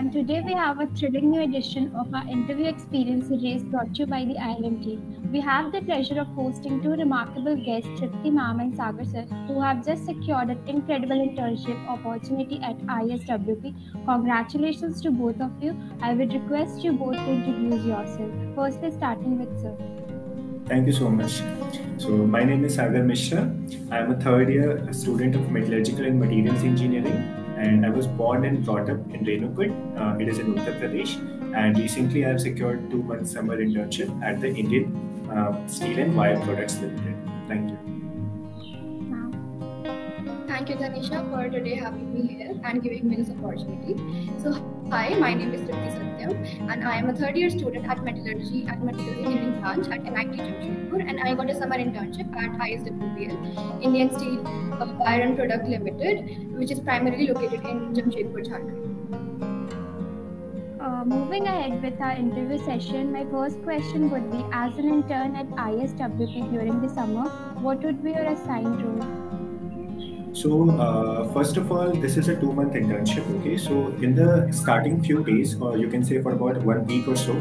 and today we have a thrilling new edition of our interview experience series brought to you by the ILM team. We have the pleasure of hosting two remarkable guests, Tripti Ma'am and Sagar Sir, who have just secured an incredible internship opportunity at ISWP. Congratulations to both of you. I would request you both to introduce yourself. Firstly, starting with Sir. Thank you so much. So, my name is Sagar Mishra. I am a third year student of Metallurgical and Materials Engineering, and I was born and brought up in Renukoot. Uh, it is in Uttar Pradesh, and recently I have secured two months summer internship at the Indian uh, Steel and Wire Products Limited. Thank you. Thank you, Tanisha, for today having me here and giving me this opportunity. So, hi, my name is Tripti Satyam, and I am a third year student at Metallurgy at Materials Engineering branch at NIT Jamshedpur, and I got a summer internship at ISWPL, Indian Steel Iron Product Limited, which is primarily located in Jamshedpur, Jharkhand. Uh, moving ahead with our interview session, my first question would be As an intern at ISWP during the summer, what would be your assigned role? So, uh, first of all, this is a two month internship. Okay, so in the starting few days, or you can say for about one week or so,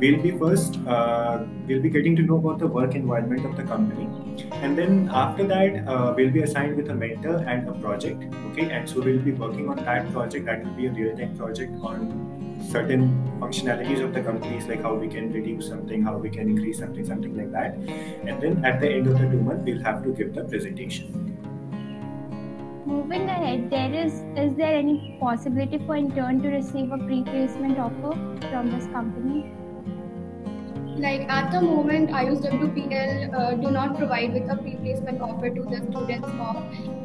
we'll be first, uh, we'll be getting to know about the work environment of the company. And then after that, uh, we'll be assigned with a mentor and a project. Okay, and so we'll be working on that project. That will be a real time project on certain functionalities of the companies like how we can reduce something how we can increase something something like that and then at the end of the two months we'll have to give the presentation Moving ahead, there is is there any possibility for intern to receive a pre-placement offer from this company? Like at the moment, ISWPL uh, do not provide with a pre-placement offer to the students of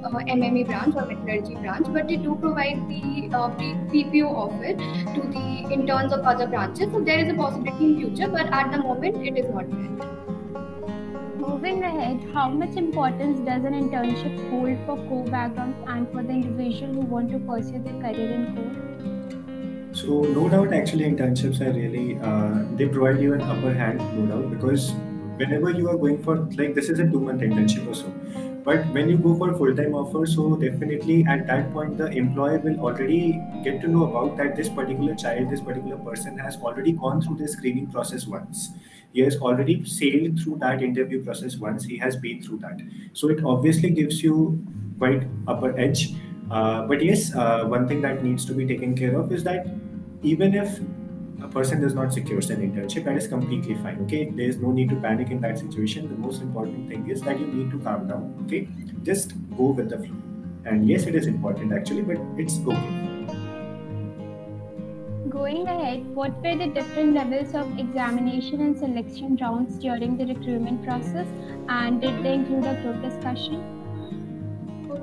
uh, branch or metallurgy branch, but they do provide the uh, PPO offer to the interns of other branches. So there is a possibility in future, but at the moment, it is not there. Moving ahead, how much importance does an internship hold for core backgrounds and for the individual who want to pursue their career in core? So, no doubt, actually, internships are really, uh, they provide you an upper hand, no doubt, because whenever you are going for, like, this is a two month internship or so. But when you go for full time offer, so definitely at that point, the employer will already get to know about that this particular child, this particular person has already gone through the screening process once. He has already sailed through that interview process once. He has been through that. So it obviously gives you quite upper edge. Uh, but yes uh, one thing that needs to be taken care of is that even if a person does not secure an internship that is completely fine okay? There is no need to panic in that situation. The most important thing is that you need to calm down okay? Just go with the flow. And yes it is important actually but it's okay. Going ahead, what were the different levels of examination and selection rounds during the recruitment process, and did they include a group discussion?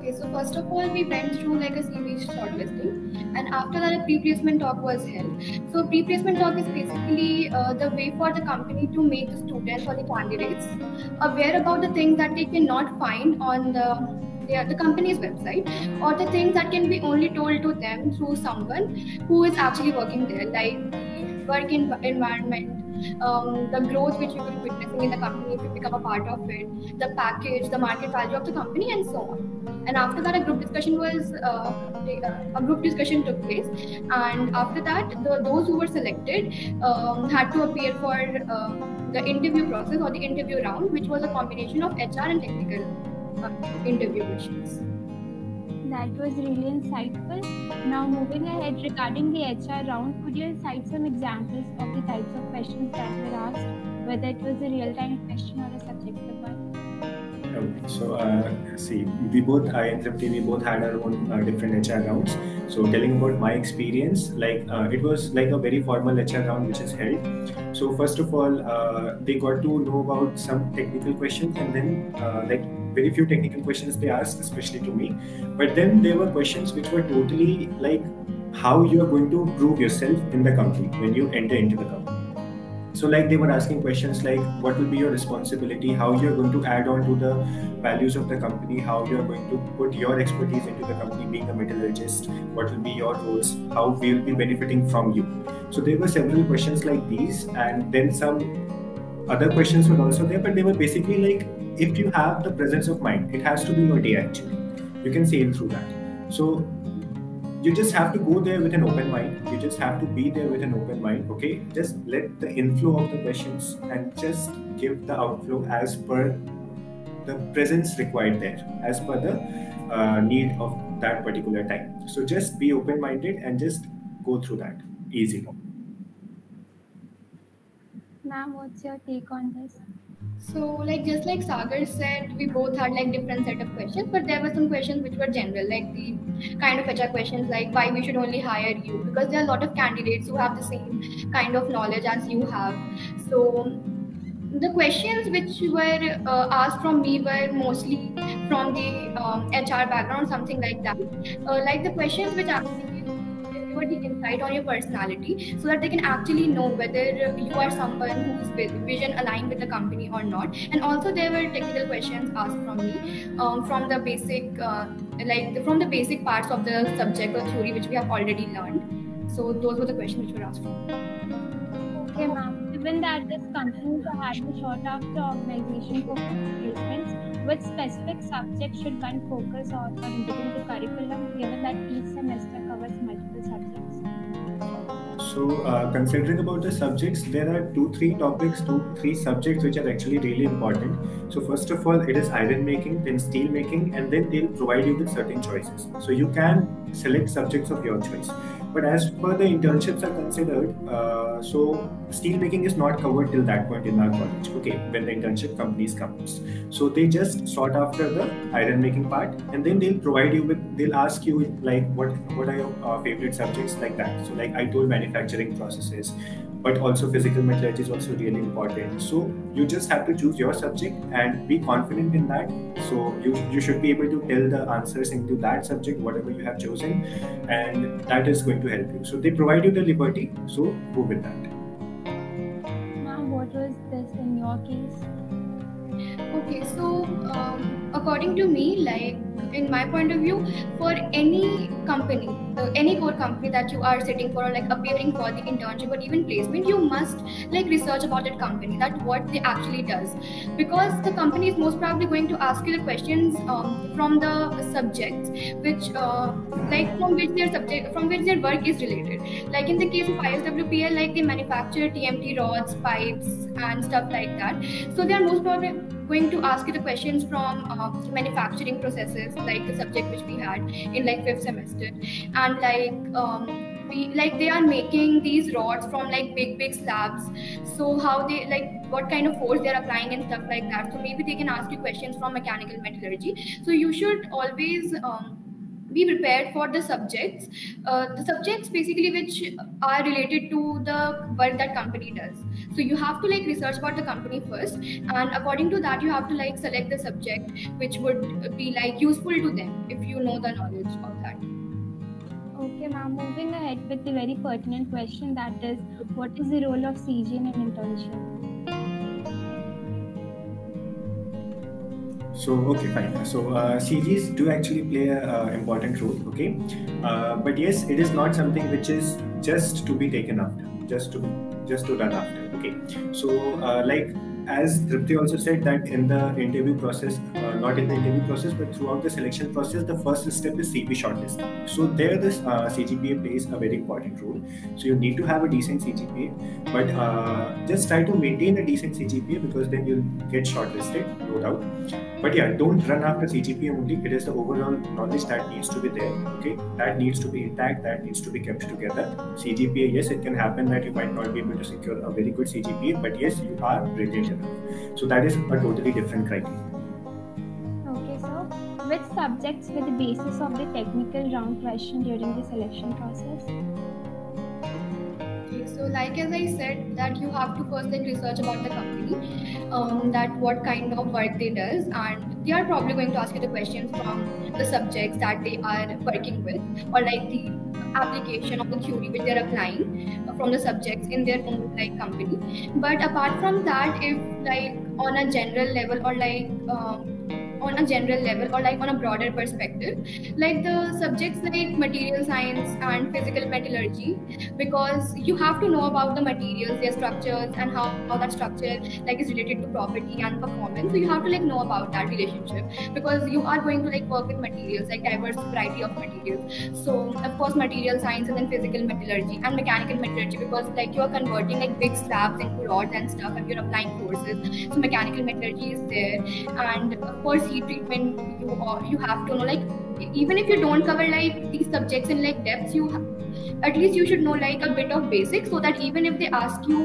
Okay, so first of all, we went through like a CV shortlisting, and after that, a pre-placement talk was held. So, pre-placement talk is basically uh, the way for the company to make the students or the candidates aware about the things that they cannot find on the the, the company's website or the things that can be only told to them through someone who is actually working there like the work in, environment um, the growth which you will be witnessing in the company if you become a part of it the package the market value of the company and so on and after that a group discussion was uh, a group discussion took place and after that the, those who were selected um, had to appear for uh, the interview process or the interview round which was a combination of hr and technical interview questions. That was really insightful. Now, moving ahead regarding the HR round, could you cite some examples of the types of questions that were asked, whether it was a real time question or a subjective one? Okay, so uh, see, we both, I and we both had our own uh, different HR rounds. So telling about my experience, like uh, it was like a very formal HR round which is held. So first of all, uh, they got to know about some technical questions, and then uh, like very few technical questions they asked, especially to me. But then there were questions which were totally like how you are going to prove yourself in the company when you enter into the company. So, like they were asking questions like, what will be your responsibility? How you're going to add on to the values of the company? How you're going to put your expertise into the company? Being a metallurgist, what will be your roles? How we'll be benefiting from you? So there were several questions like these, and then some other questions were also there, but they were basically like if you have the presence of mind, it has to be your day actually. You can sail through that. So you just have to go there with an open mind. You just have to be there with an open mind okay? Just let the inflow of the questions and just give the outflow as per the presence required there as per the uh, need of that particular time. So just be open minded and just go through that. Easy. Ma'am what's your take on this so, like just like Sagar said, we both had like different set of questions, but there were some questions which were general, like the kind of HR questions like why we should only hire you, because there are a lot of candidates who have the same kind of knowledge as you have. So, the questions which were uh, asked from me were mostly from the um, HR background, something like that. Uh, like the questions which asked the insight on your personality so that they can actually know whether you are someone whose vision aligned with the company or not. And also there were technical questions asked from me um, from the basic uh, like from the basic parts of the subject or theory which we have already learned. So those were the questions which were asked from okay ma'am. Given that this company a highly sought after organization for placements which specific subject should one focus on when within the curriculum given that each semester? So, uh, considering about the subjects, there are two, three topics, two, three subjects which are actually really important. So, first of all, it is iron making, then steel making, and then they'll provide you with certain choices. So, you can select subjects of your choice. But as per the internships are considered, uh, so steel making is not covered till that point in our college. Okay, when the internship companies comes, so they just sought after the iron making part, and then they'll provide you with. They'll ask you like what what are your uh, favorite subjects like that. So like I told, manufacturing processes, but also physical metallurgy is also really important. So you just have to choose your subject and be confident in that. So you, you should be able to tell the answers into that subject, whatever you have chosen, and that is going to help you. So they provide you the liberty, so go with that. Now, what was this in your case? Okay, so um, according to me, like in my point of view, for any company, uh, any core company that you are sitting for, or like appearing for the internship or even placement, you must like research about that company, that what they actually does, because the company is most probably going to ask you the questions um, from the subjects which, uh, like from which their subject, from which their work is related. Like in the case of ISWPL, like they manufacture TMT rods, pipes, and stuff like that. So they are most probably going to ask you the questions from uh, manufacturing processes like the subject which we had in like fifth semester. And like um, we like they are making these rods from like big big slabs. So how they like what kind of force they're applying and stuff like that. So maybe they can ask you questions from mechanical metallurgy. So you should always um, be prepared for the subjects. Uh, the subjects basically which are related to the work that company does so you have to like research about the company first and according to that you have to like select the subject which would be like useful to them if you know the knowledge of that okay ma'am moving ahead with the very pertinent question that is what is the role of cg in an internship So okay, fine. So uh, CGs do actually play an uh, important role. Okay, uh, but yes, it is not something which is just to be taken after, just to just to run after. Okay, so uh, like as Tripti also said that in the interview process, not in the interview process, but throughout the selection process, the first step is CV shortlisting. So there, this uh, CGPA plays a very important role. So you need to have a decent CGPA, but uh, just try to maintain a decent CGPA because then you'll get shortlisted, no doubt. But yeah, don't run after CGPA only. It is the overall knowledge that needs to be there. Okay, that needs to be intact. That needs to be kept together. CGPA, yes, it can happen that you might not be able to secure a very good CGPA, but yes, you are brilliant enough. So that is a totally different criteria. Okay, subjects were the basis of the technical round question during the selection process? so like as I said, that you have to first like research about the company, um, that what kind of work they does, and they are probably going to ask you the questions from the subjects that they are working with, or like the application of the theory which they're applying from the subjects in their own like company. But apart from that, if like on a general level or like um, on a general level or like on a broader perspective like the subjects like material science and physical metallurgy because you have to know about the materials their structures and how, how that structure like is related to property and performance. So you have to like know about that relationship because you are going to like work with materials like diverse variety of materials. So of course material science and then physical metallurgy and mechanical metallurgy because like you are converting like big slabs into rods and stuff and you're applying forces so mechanical metallurgy is there. And of course heat treatment you uh, you have to know like even if you don't cover like these subjects in like depth you ha- at least you should know like a bit of basics so that even if they ask you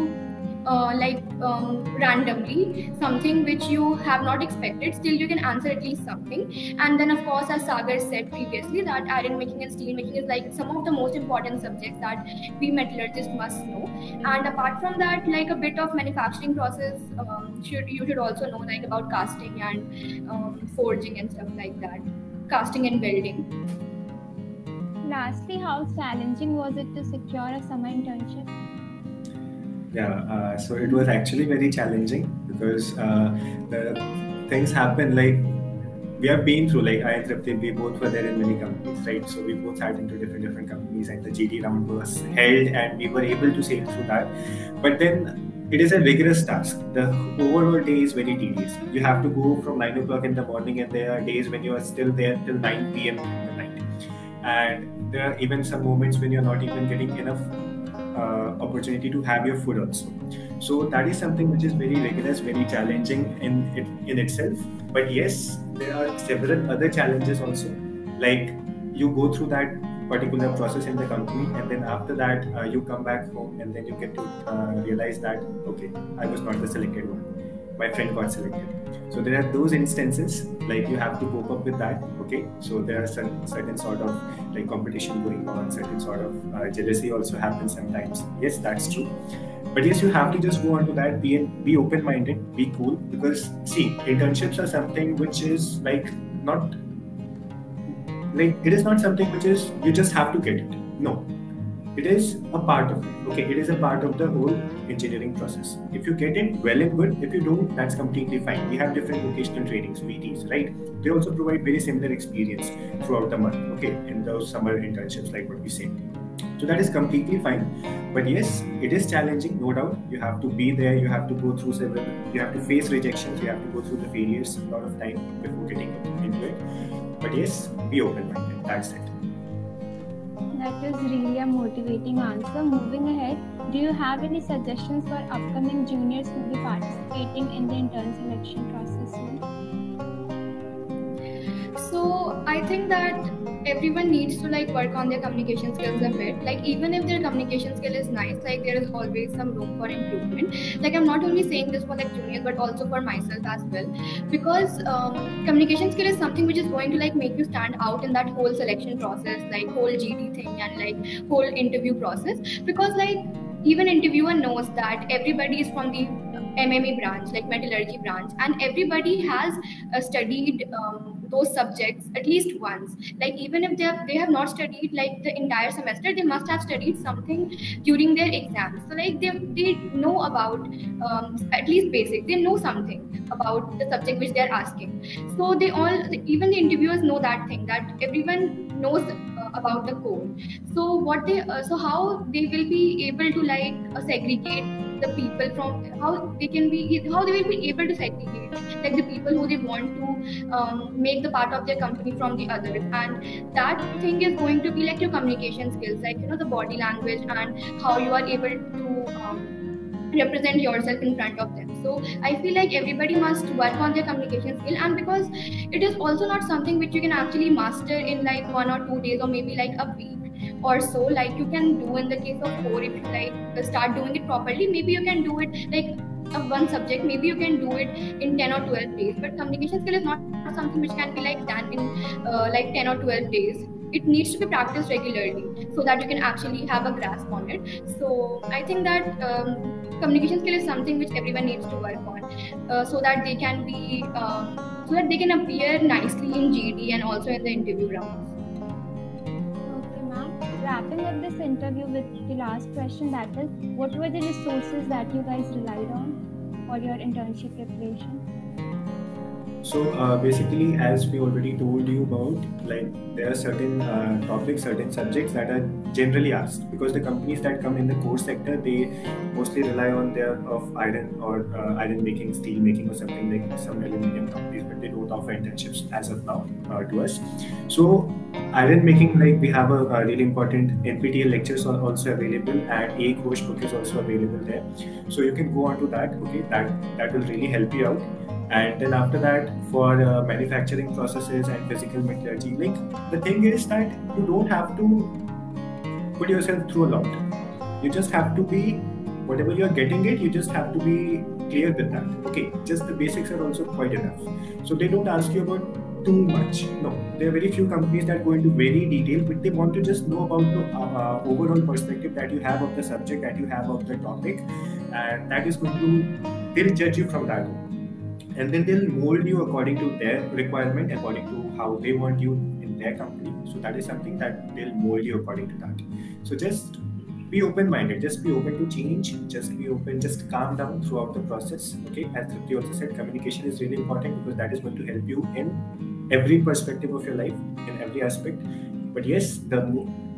uh, like um, randomly something which you have not expected still you can answer at least something. And then of course as sagar said previously that iron making and steel making is like some of the most important subjects that we metallurgists must know. And apart from that like a bit of manufacturing process um, should you should also know like about casting and um, forging and stuff like that. Casting and welding. Lastly, how challenging was it to secure a summer internship? Yeah, uh, so it was actually very challenging because uh, the things happen like we have been through like I and Tripti, we both were there in many companies, right? So we both had into different different companies, and the GD round was held, and we were able to sail through that. But then it is a rigorous task. The overall day is very tedious. You have to go from nine o'clock in the morning, and there are days when you are still there till nine p.m. in the night, and there are even some moments when you're not even getting enough opportunity to have your food also. So that is something which is very rigorous, very challenging in it in itself. But yes, there are several other challenges also. Like you go through that particular process in the company, and then after that uh, you come back home, and then you get to uh, realize that okay, I was not the selected one. My friend got selected. So there are those instances like you have to cope up with that. Okay, so there are certain, certain sort of like competition going on, certain sort of uh, jealousy also happens sometimes. Yes, that's true. But yes, you have to just go on to that. Be be open minded. Be cool because see, internships are something which is like not like it is not something which is you just have to get it. No, it is a part of it. Okay it is a part of the whole engineering process. If you get it well and good if you don't that's completely fine. We have different vocational trainings vts right? They also provide very similar experience throughout the month okay in those summer internships like what we said. So that is completely fine. But yes it is challenging no doubt. You have to be there you have to go through several you have to face rejections you have to go through the failures a lot of time before getting into it. But yes be open minded that's it That is really a motivating answer. Moving ahead, do you have any suggestions for upcoming juniors who will be participating in the intern selection process soon? So I think that everyone needs to like work on their communication skills a bit. Like even if their communication skill is nice, like there is always some room for improvement. Like I'm not only saying this for like juniors, but also for myself as well, because um, communication skill is something which is going to like make you stand out in that whole selection process, like whole GD thing and like whole interview process. Because like even interviewer knows that everybody is from the MMA branch, like metallurgy branch, and everybody has uh, studied um, those subjects at least once. Like even if they have, they have not studied like the entire semester, they must have studied something during their exams. So like they they know about um, at least basic. They know something about the subject which they are asking. So they all even the interviewers know that thing that everyone knows uh, about the code. So what they uh, so how they will be able to like uh, segregate the people from how they can be how they will be able to segregate like the people who they want to um, make the part of their company from the others and that thing is going to be like your communication skills like you know the body language and how you are able to um, represent yourself in front of them. So i feel like everybody must work on their communication skill and because it is also not something which you can actually master in like one or two days or maybe like a week or so like you can do in the case of core if you like start doing it properly. Maybe you can do it like uh, one subject. Maybe you can do it in 10 or 12 days. But communication skill is not something which can be like done in uh, like 10 or 12 days. It needs to be practiced regularly so that you can actually have a grasp on it. So i think that um, communication skill is something which everyone needs to work on uh, so that they can be um, so that they can appear nicely in gd and also in the interview rounds. Wrapping up this interview with the last question that is, what were the resources that you guys relied on for your internship preparation? So uh, basically, as we already told you about, like there are certain uh, topics, certain subjects that are generally asked because the companies that come in the core sector they mostly rely on their of iron or uh, iron making, steel making, or something like some aluminium companies, but they don't offer internships as of now uh, to us. So iron making, like we have a, a really important NPTEL lectures are also available, and a course book is also available there. So you can go on to that. Okay, that that will really help you out and then after that for uh, manufacturing processes and physical metallurgy like the thing is that you don't have to put yourself through a lot you just have to be whatever you're getting it you just have to be clear with that okay just the basics are also quite enough so they don't ask you about too much. No there are very few companies that go into very detail but they want to just know about the uh, uh overall perspective that you have of the subject that you have of the topic and that is going to they'll judge you from that. And then they'll mold you according to their requirement according to how they want you in their company. So that is something that they'll mold you according to that. So just be open minded just be open to change. Just be open. Just calm down throughout the process okay? As Tripti also said communication is really important because that is going to help you in every perspective of your life in every aspect but yes the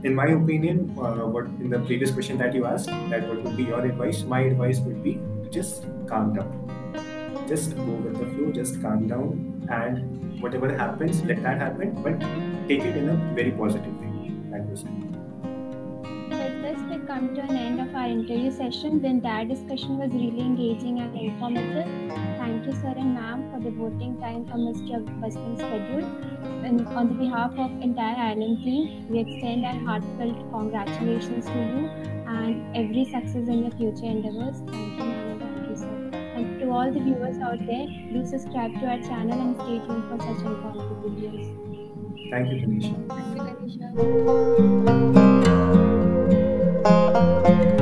in my opinion uh, what in the previous question that you asked that what would be your advice my advice would be just calm down just go with the flow, just calm down, and whatever happens, let that happen, but take it in a very positive way. That was it. With this, we come to an end of our interview session. The entire discussion was really engaging and informative. Thank you, sir and ma'am, for the devoting time from Mr. Busman's schedule. And on the behalf of entire ILM team, we extend our heartfelt congratulations to you and every success in your future endeavors. Thank you, ma'am and thank you, sir. And to all the viewers out there, do subscribe to our channel and stay tuned for such informative videos. Thank you, Tanisha. Thank you, Tanisha. Música